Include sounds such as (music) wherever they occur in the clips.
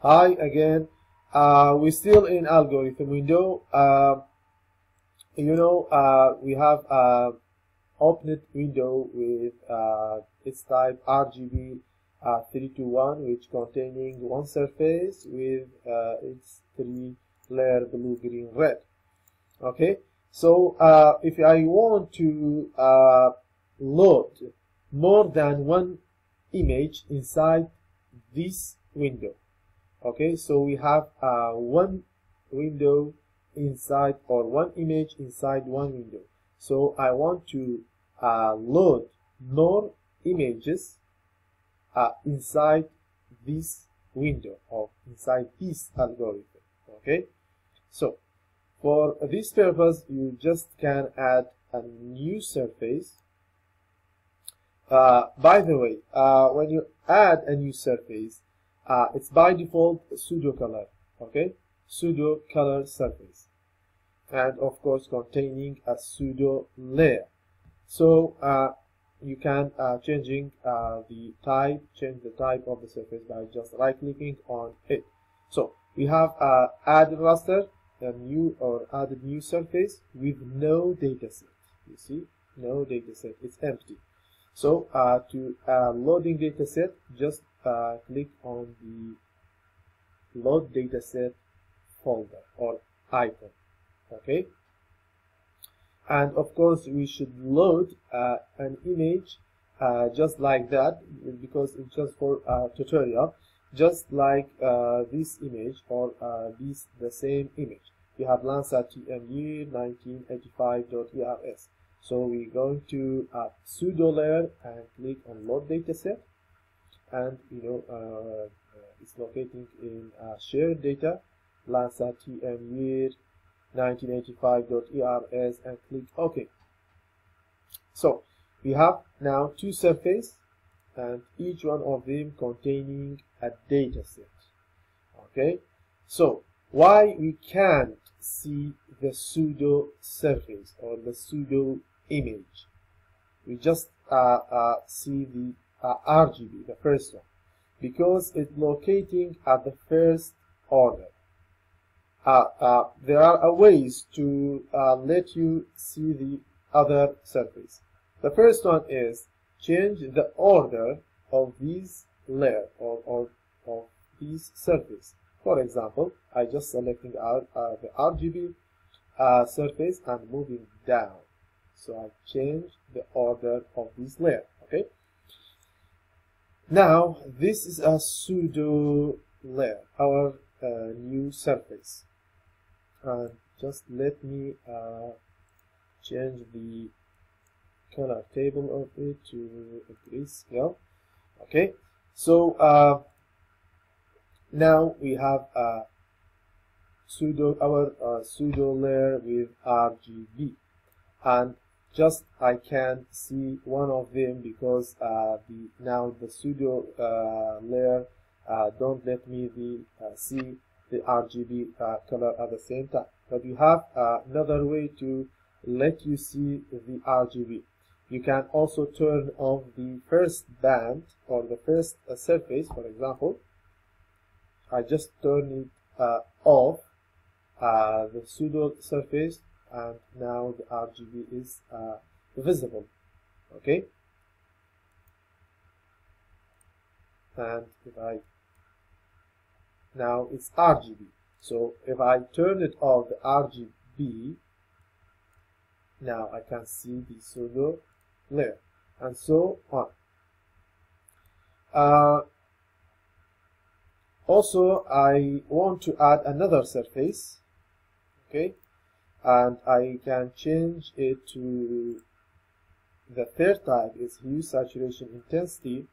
Hi again. Uh, we're still in algorithm window. Uh, you know, uh, we have a opened window with uh, its type RGB uh, 321, which containing one surface with uh, its three layer blue, green, red. Okay, so uh, if I want to uh, load more than one image inside this window okay so we have uh, one window inside or one image inside one window. So I want to uh, load more images uh, inside this window or inside this algorithm. Okay? So for this purpose you just can add a new surface. Uh, by the way uh, when you add a new surface uh, it's by default pseudo color okay? Pseudo color surface. And of course containing a pseudo layer. So uh, you can uh, changing uh, the type change the type of the surface by just right clicking on it. So we have uh, add raster a new or added new surface with no dataset you see? No dataset it's empty. So uh, to uh, loading dataset just uh, click on the load dataset folder or icon okay? And of course we should load uh, an image uh, just like that because it's just for a tutorial just like uh, this image or uh, this the same image. We have Landsat TM year 1985.ers so we're going to add pseudo layer and click on load dataset and you know uh, it's locating in uh, shared data Landsat TM year 1985.ers and click OK. So we have now two surfaces and each one of them containing a data set. Okay, so why we can't see the pseudo surface or the pseudo image? We just uh, uh, see the uh, RGB, the first one, because it's locating at the first order. Uh, uh, there are ways to uh, let you see the other surface. The first one is change the order of these layer or, or of these surface. For example, I just selecting uh, the RGB uh, surface and moving down. So I change the order of this layer. Okay. Now this is a pseudo layer, our uh, new surface. And just let me uh, change the color table of it to grayscale. Okay, so uh, now we have a pseudo our uh, pseudo layer with RGB, and just I can see one of them because uh, the now the pseudo uh, layer uh, don't let me the, uh, see the RGB uh, color at the same time. But you have uh, another way to let you see the RGB you can also turn off the first band or the first surface for example. I just turn it off the pseudo surface and now the RGB is uh, visible okay? And if I now it's RGB so if I turn it off the RGB now I can see the pseudo layer. And so on. Uh, also I want to add another surface okay and I can change it to the third type is hue saturation intensity.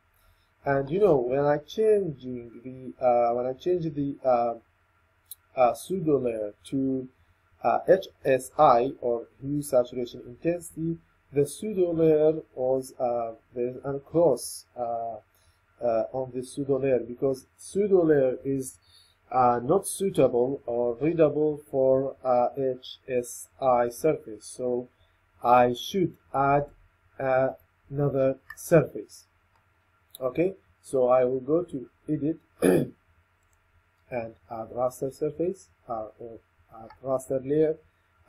And you know when I changing the uh, when I change the uh, uh, pseudo layer to HSI uh, or hue saturation intensity the pseudo layer was uh, there's a cross uh, on the pseudo layer because pseudo layer is not suitable or readable for HSI surface. So I should add another surface. Okay, so I will go to edit (clears throat) and add raster surface uh, or add raster layer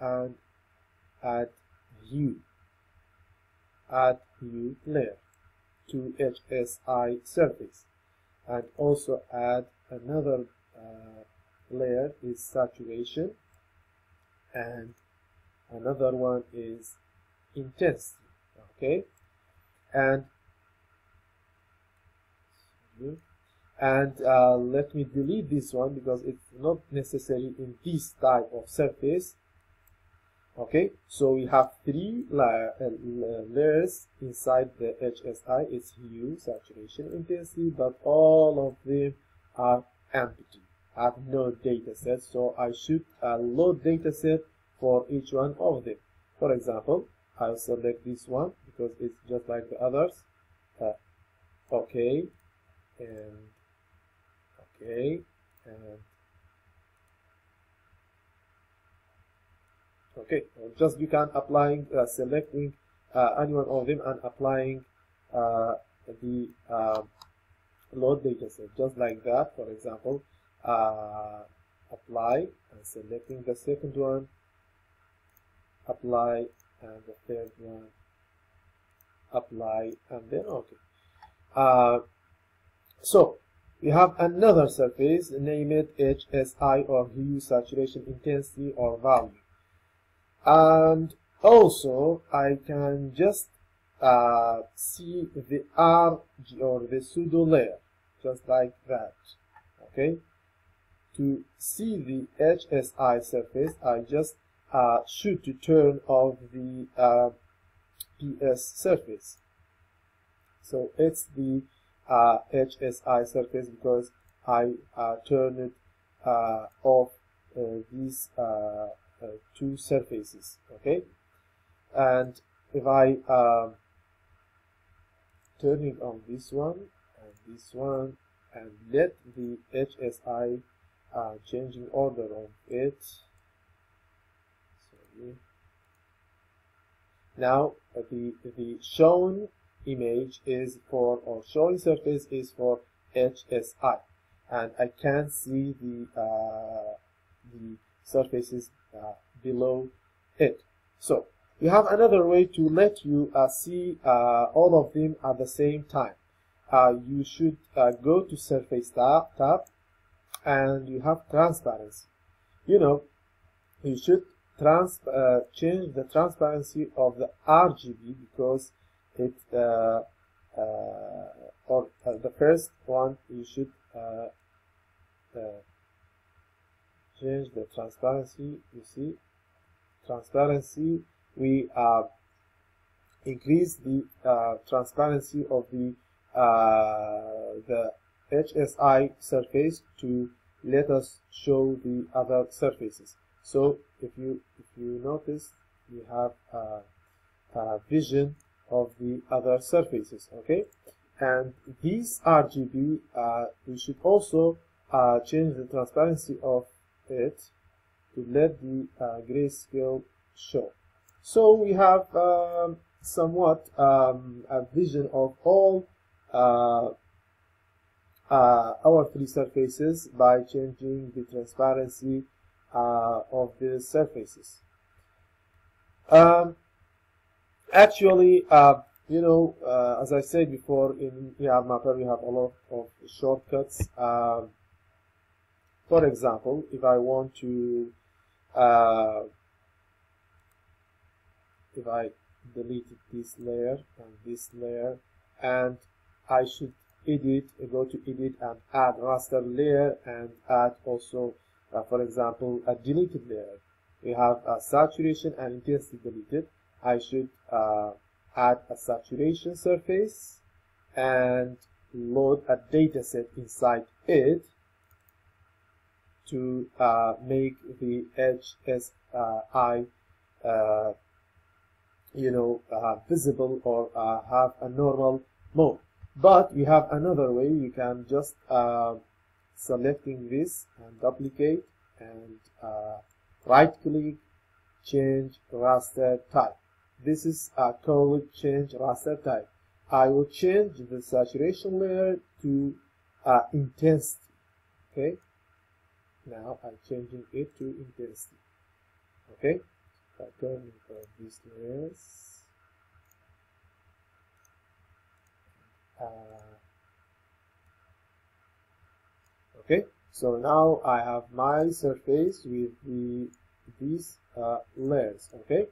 and add hue add hue layer to HSI surface and also add another layer is saturation. And another one is intensity okay? And and uh, let me delete this one because it's not necessary in this type of surface okay? So we have three uh, layers inside the HSI it's hue saturation intensity but all of them are empty have no data set so I should uh, load data set for each one of them. For example I'll select this one because it's just like the others. Uh, okay and okay and okay just you can applying uh, selecting uh, any one of them and applying uh, the um, load data set just like that for example uh, apply and selecting the second one apply and the third one apply and then okay. Uh, so we have another surface name it HSI or hue saturation intensity or value. And also I can just uh, see the R or the pseudo layer just like that okay to see the HSI surface I just uh, should to turn off the uh, PS surface. So it's the uh, HSI surface because I uh, turn it uh, off uh, these uh, two surfaces okay? And if I um, turn it on this one and this one and let the HSI uh, changing order of it. Sorry. now the the shown image is for or showing surface is for HSI and I can see the uh, the surfaces uh, below it. So we have another way to let you uh, see uh, all of them at the same time. Uh, you should uh, go to surface tab, tab and you have transparency. You know you should trans change the transparency of the RGB because it uh, uh, or uh, the first one you should change the transparency. You see transparency we uh, increase the uh, transparency of the uh, the HSI surface to let us show the other surfaces. So if you if you notice you have a vision of the other surfaces okay? And these RGB uh, we should also uh, change the transparency of it to let the uh, grayscale show. So we have um, somewhat um, a vision of all uh, uh, our three surfaces by changing the transparency uh, of the surfaces um, actually, uh, you know, uh, as I said before, in Mapper we have a lot of shortcuts. Um, for example, if I want to, uh, if I deleted this layer and this layer, and I should edit, go to edit and add raster layer and add also, uh, for example, a deleted layer. We have a saturation and intensity deleted I should uh, add a saturation surface and load a dataset inside it to uh, make the HSI uh, you know uh, visible or uh, have a normal mode but you have another way. You can just uh, selecting this and duplicate and right click change raster type. This is a called change raster type. I will change the saturation layer to uh, intensity. Okay, now I'm changing it to intensity. Okay? Turning on these layers uh, okay so now I have my surface with the these uh, layers okay